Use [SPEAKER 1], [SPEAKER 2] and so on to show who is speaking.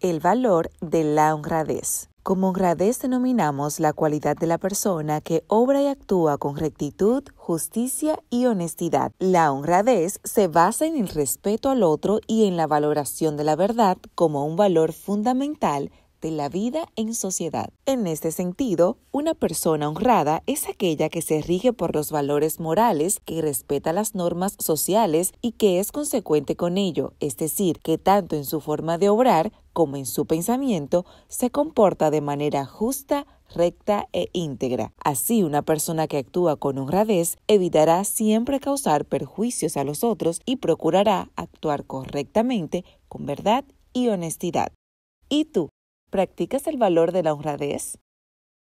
[SPEAKER 1] El valor de la honradez. Como honradez denominamos la cualidad de la persona que obra y actúa con rectitud, justicia y honestidad. La honradez se basa en el respeto al otro y en la valoración de la verdad como un valor fundamental de la vida en sociedad. En este sentido, una persona honrada es aquella que se rige por los valores morales, que respeta las normas sociales y que es consecuente con ello, es decir, que tanto en su forma de obrar como en su pensamiento se comporta de manera justa, recta e íntegra. Así, una persona que actúa con honradez evitará siempre causar perjuicios a los otros y procurará actuar correctamente, con verdad y honestidad. ¿Y tú? ¿Practicas el valor de la honradez?